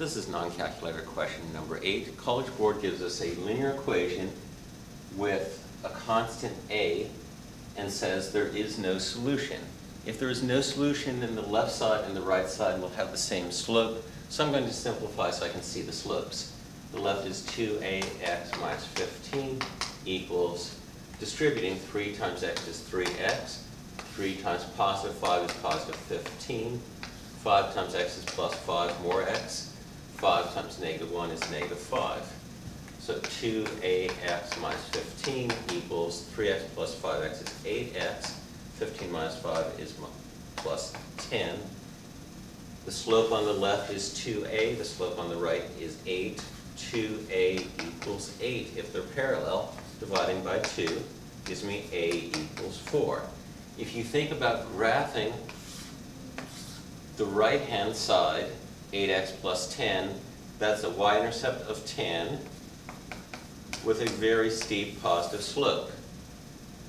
This is non-calculator question number eight. College Board gives us a linear equation with a constant a and says there is no solution. If there is no solution, then the left side and the right side will have the same slope. So I'm going to simplify so I can see the slopes. The left is 2ax minus 15 equals, distributing 3 times x is 3x, 3 times positive 5 is positive 15, 5 times x is plus 5 more x, 5 times negative 1 is negative 5. So 2ax minus 15 equals 3x plus 5x is 8x, 15 minus 5 is plus 10. The slope on the left is 2a, the slope on the right is 8. 2a equals 8. If they're parallel, dividing by 2 gives me a equals 4. If you think about graphing the right-hand side, 8x plus 10, that's a y-intercept of 10 with a very steep positive slope.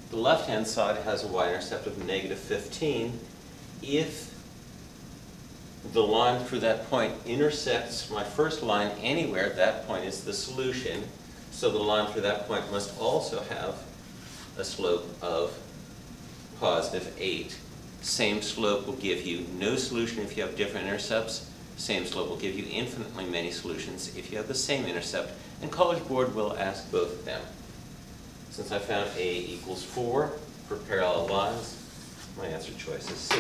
The left-hand side has a y-intercept of negative 15. If the line through that point intersects my first line anywhere, that point is the solution. So the line through that point must also have a slope of positive 8. Same slope will give you no solution if you have different intercepts. Same slope will give you infinitely many solutions if you have the same intercept. And College Board will ask both of them. Since I found A equals 4 for parallel lines, my answer choice is C.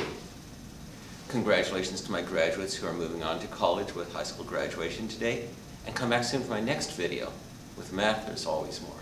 Congratulations to my graduates who are moving on to college with high school graduation today. And come back soon for my next video. With math, there's always more.